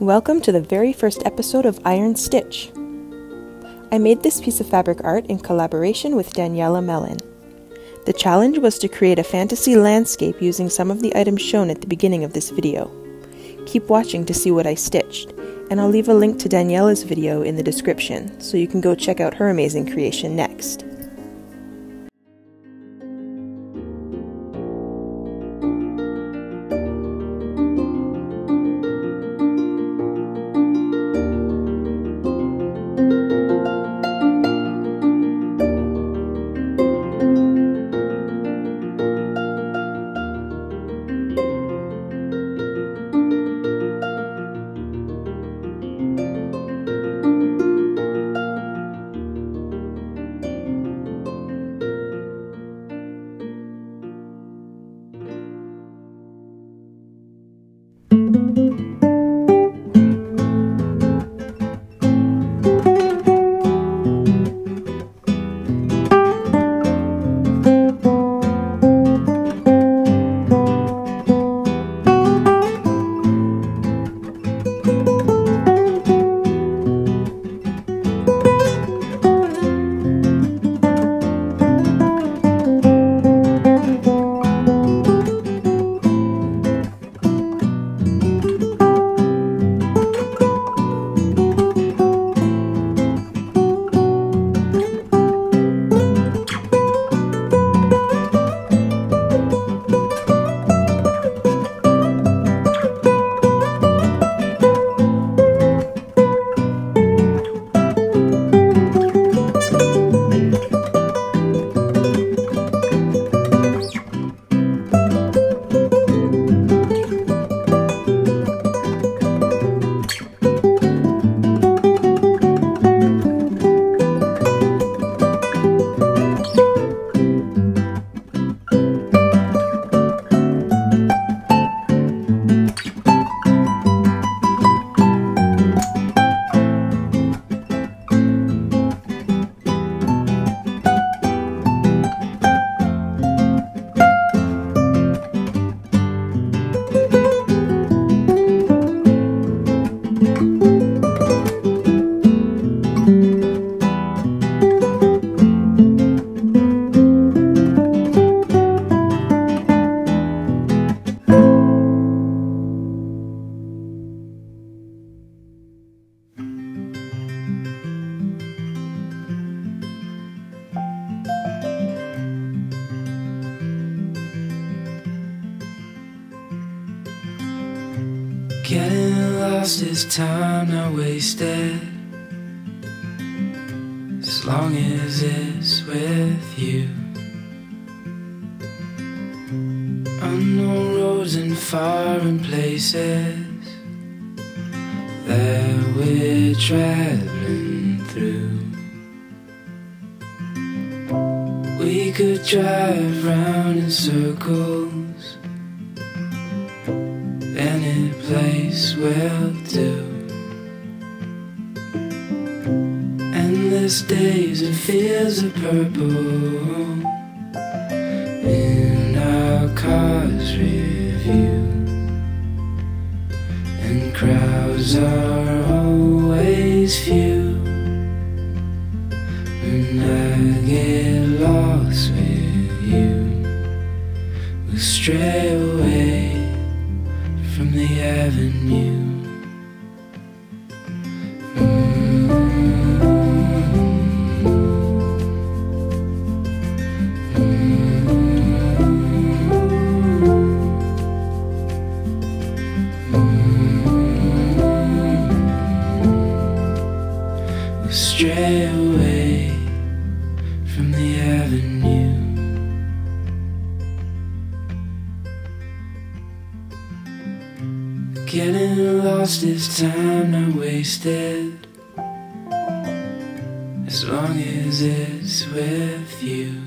Welcome to the very first episode of Iron Stitch. I made this piece of fabric art in collaboration with Daniela Mellen. The challenge was to create a fantasy landscape using some of the items shown at the beginning of this video. Keep watching to see what I stitched, and I'll leave a link to Daniela's video in the description so you can go check out her amazing creation next. Long as it's with you. Unknown roads and foreign places that we're traveling through. We could drive round in circles. Any place will and fields of purple in our cars review. And crowds are always few. When I get lost with you, we'll stray away from the avenue. Getting lost is time not wasted. As long as it's with you.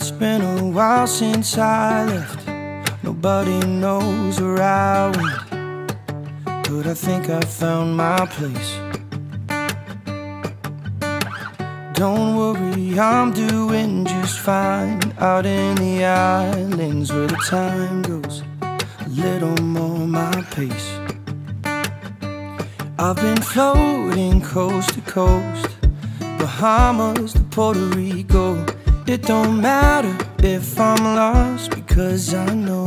It's been a while since I left. Nobody knows where I went. But I think I found my place. Don't worry, I'm doing just fine out in the islands where the time goes a little more my pace. I've been floating coast to coast, Bahamas to Puerto Rico. It don't matter if I'm lost because I know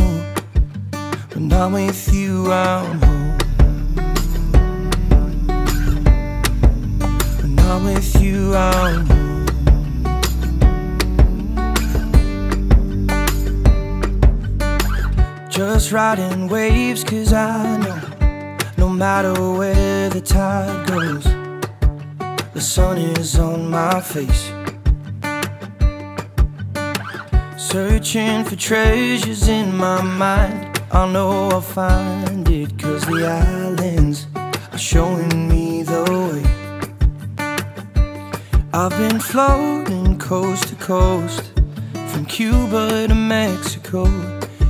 when I'm with you, I'm home. When I'm with you, I'm home. Just riding waves, cause I know no matter where the tide goes, the sun is on my face. Searching for treasures in my mind. I know I'll find it Cause the islands are showing me the way. I've been floating coast to coast From Cuba to Mexico.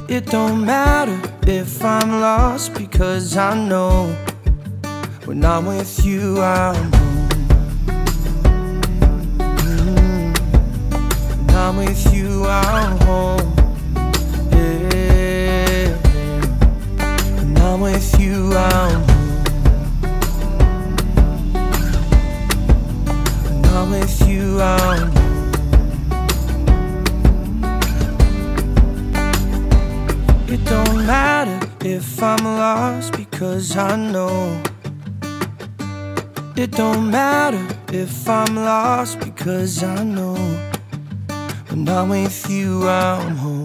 It don't matter if I'm lost Because I know When I'm with you I'm home I'm with you I'm home. Yeah. When I'm with you I'm home. When I'm with you I'm home. It don't matter if I'm lost because I know. It don't matter if I'm lost because I know When I'm with you I'm home